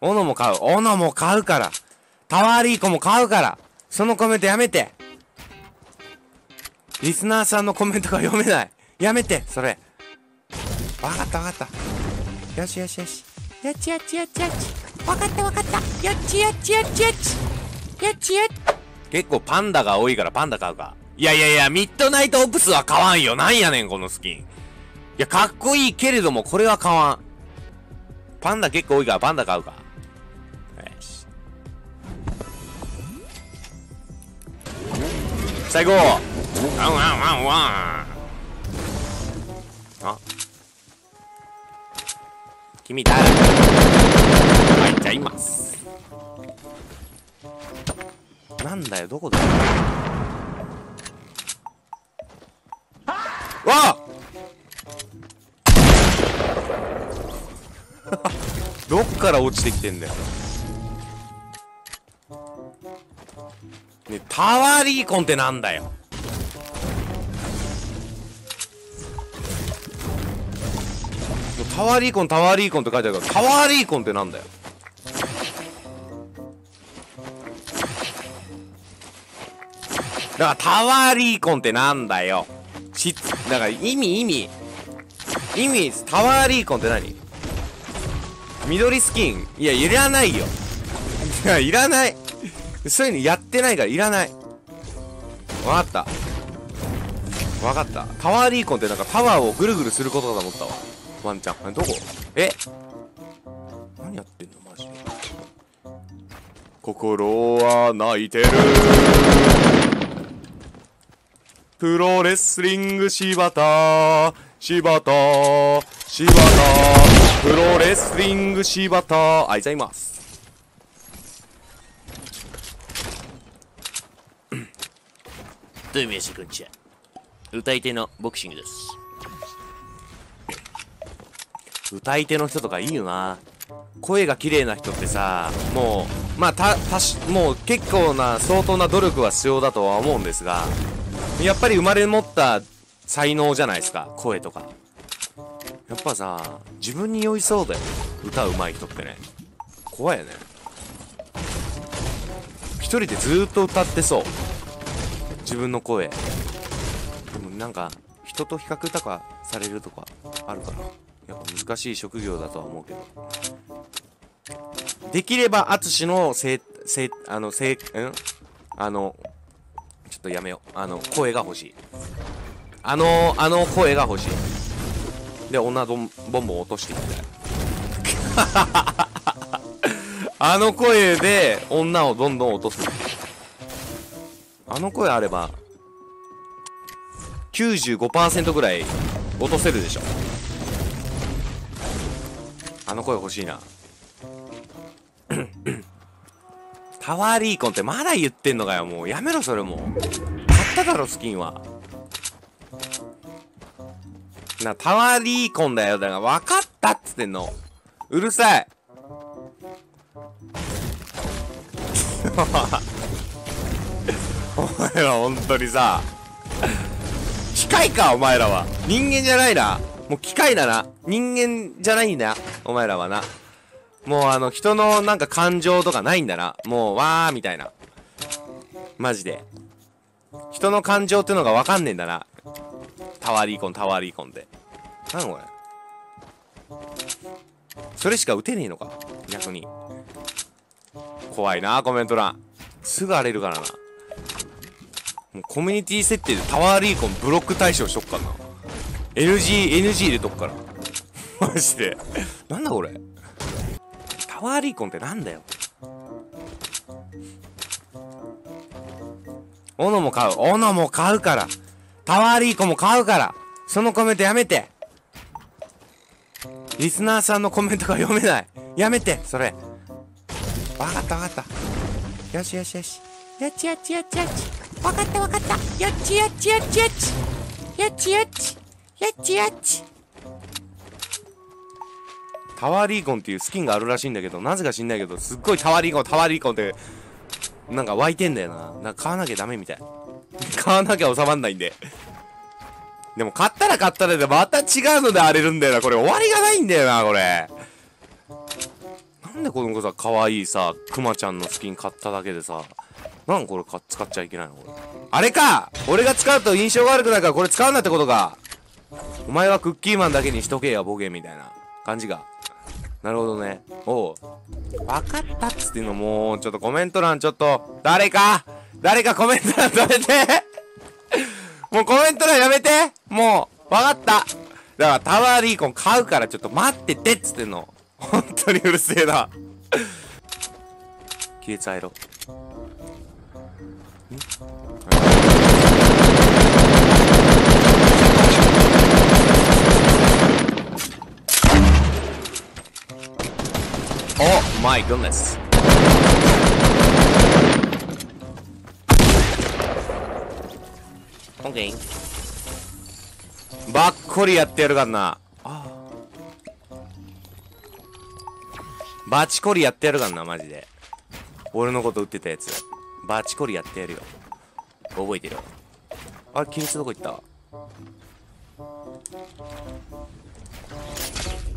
斧も買う。斧も買うから。タワーリーコも買うから。そのコメントやめて。リスナーさんのコメントが読めない。やめて、それ。わかったわかった。よしよしよし。よちよちよちよち。わかったわかった。よちよちよちよち。よちよち。結構パンダが多いからパンダ買うか。いやいやいや、ミッドナイトオプスは買わんよ。なんやねん、このスキン。いや、かっこいいけれども、これは買わん。パンダ結構多いからパンダ買うか。最後ワンワンワンワンあ君誰？はい、じゃいます。なんだよ、どこだ？わあ どっから落ちてきてんだよ。ね、タワーリーコンってなんだよ。タワーリーコン、タワーリーコンって書いてあるから、タワーリーコンってなんだよ。だからタワーリーコンってなんだよ。し、だから意味意味。意味、タワーリーコンって何？緑スキンいや、いらないよ。いや、いらない。そういうのやってないからいらない。わかった。わかった。タワーリーコンってなんかタワーをぐるぐるすることかと思ったわ。ワンちゃん。どこ？え？何やってんの？マジで。心は泣いてる。プロレスリング柴田柴田柴田プロレスリング柴田あいざいます歌い手のボクシングです。歌い手の人とかいいよな。声が綺麗な人ってさもうまあたたしもう結構な相当な努力は必要だとは思うんですがやっぱり生まれ持った才能じゃないですか声とか。やっぱさ自分に酔いそうだよ。歌うまい人ってね。怖いよね。一人でずーっと歌ってそう。自分の声。でもなんか人と比較とかされるとかあるからやっぱ難しい職業だとは思うけど。できれば淳のせいせあのせいん？あのちょっとやめよう。あの声が欲しい。あのあの声が欲しい。で女どんボンボン落としていきたいあの声で女をどんどん落とす。あの声あれば95%ぐらい落とせるでしょ。あの声欲しいな。タワーリーコンってまだ言ってんのかよもう。やめろそれもう。買っただろスキンは。なタワーリーコンだよ。だから分かったっつってんの。うるさい。お前ら本当にさ機械かお前らは。人間じゃないな。もう機械だな。人間じゃないんだお前らはな。もうあの人のなんか感情とかないんだな。もうわーみたいな。マジで。人の感情ってのがわかんねえんだな。タワーリーコンタワーリーコンってなんこれ。それしか打てねえのか逆に。怖いなコメント欄。すぐ荒れるからな。もうコミュニティ設定でタワーリーコンブロック対象しとくかな NG、NG 入れとくから。マジで。なんだこれ。タワーリーコンってなんだよ。斧も買う。斧も買うから。タワーリーコンも買うから。そのコメントやめて。リスナーさんのコメントが読めない。やめて、それ。わかったわかった。よしよしよし。よちよちよちよち。わかったわかった。よっちよっちよっちよっち。よっちよっち。よっちよっち。タワーリーコンっていうスキンがあるらしいんだけど、なぜか知んないけど、すっごいタワーリーコン、タワーリーコンって、なんか湧いてんだよな。なんか買わなきゃダメみたい。買わなきゃ収まんないんで。でも買ったら買ったらでまた違うので荒れるんだよな。これ終わりがないんだよな、これ。なんでこの子さ可愛いさクマちゃんのスキン買っただけでさなんこれか使っちゃいけないの？これあれか！俺が使うと印象悪くないからこれ使うなってことか！お前はクッキーマンだけにしとけやボケみたいな感じが。なるほどね。おう。分かったっつってんのもうちょっとコメント欄ちょっと。誰か？誰かコメント欄止めて。もうコメント欄やめて。もう分かった。だからタワーリーコン買うからちょっと待っててっつってんの。本当にうるせえな。亀裂アイロおマイグンネスオッケーばっこりやってやるかんなあバチコリやってやるかんなマジで俺のこと撃ってたやつバチコリやってやるよ。覚えてる？よあれ、キリスどこ行った？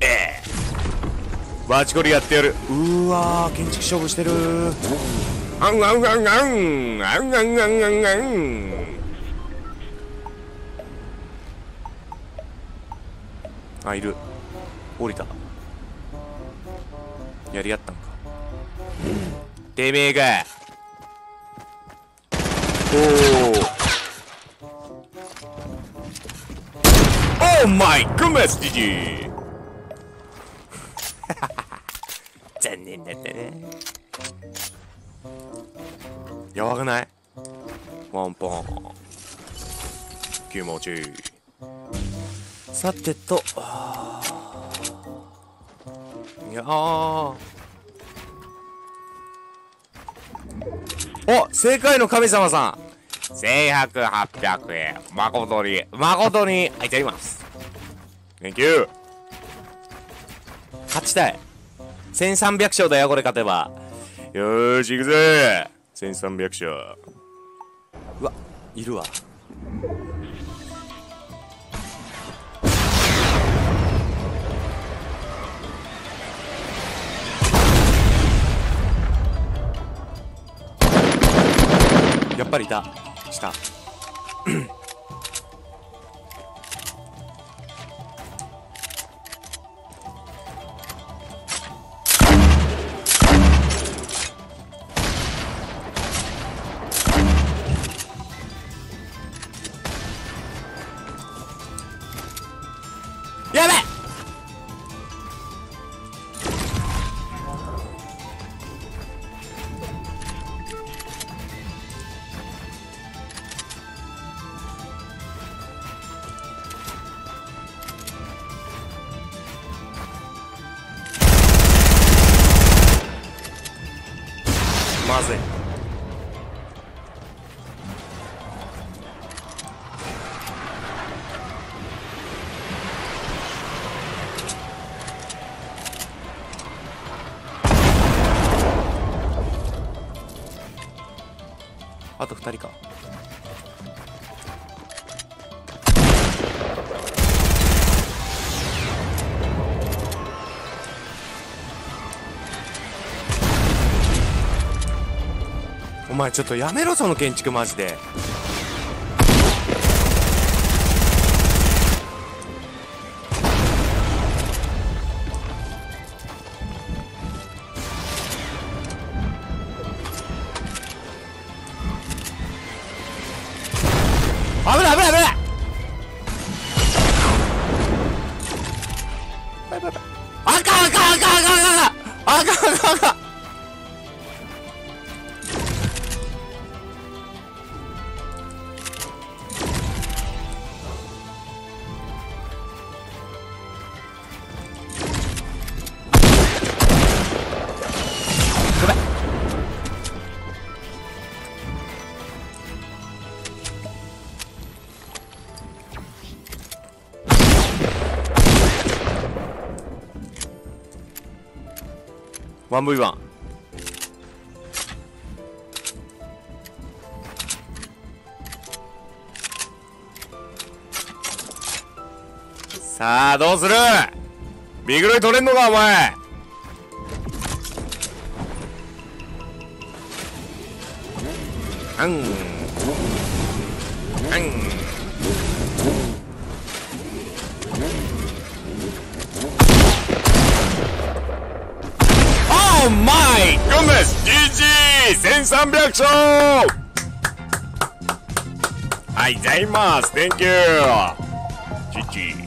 ええ。バチコリやってやる。うーわー建築勝負してる。あんあんあんあんあんあんあんあんあんあいる。降りた。やり合ったんか。てめえがおおオー。マイグッネス GG 残念だったね。やばくない？ワンポン。気持ちいいさてと。いやーお正解の神様さん。1100、800円。誠に。誠に。あいてあります。Thank you 勝ちたい。1300勝だよこれ勝てば。よーし行くぜ。1300勝うわいるわっぱりいた。まずい。あと2人か。お前ちょっとやめろその建築マジで。1V1 さあどうするビグロイ取れんのかお前あんあん Oh my goodness! GG! 1300勝はい、ざいます !Thank you! GG!